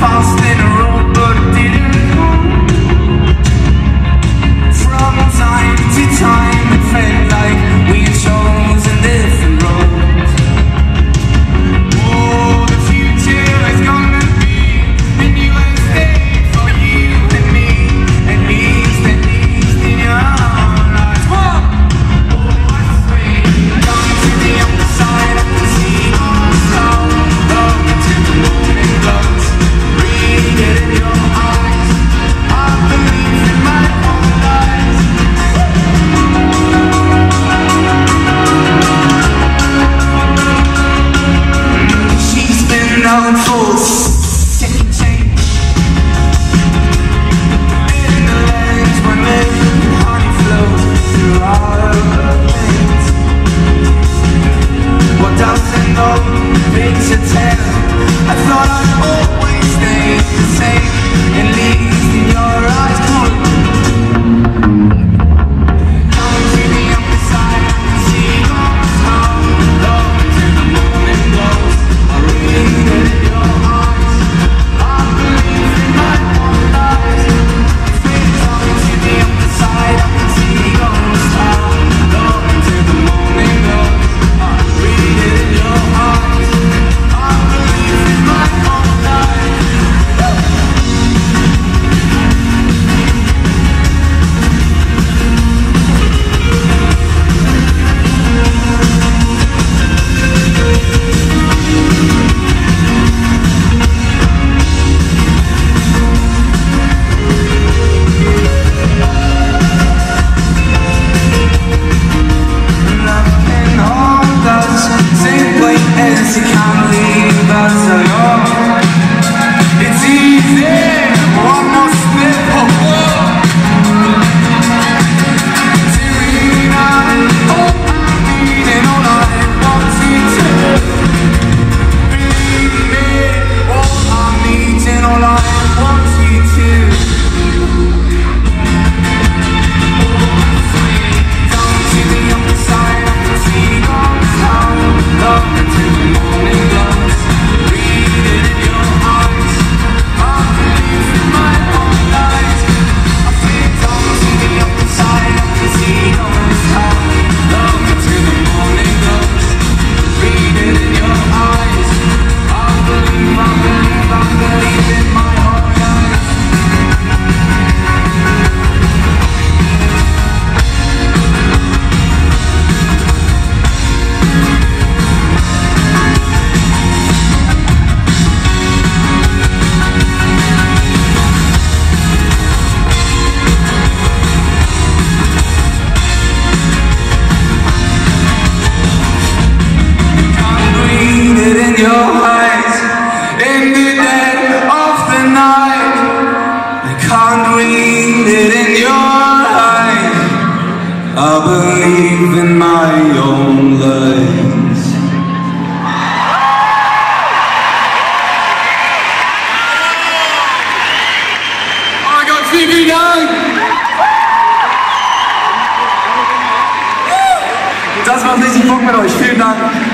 fast in can't leave. can't read it in your eyes. I believe in my own lies. Oh Gott, vielen, vielen Dank! Das war's ich Bock mit euch. Vielen Dank.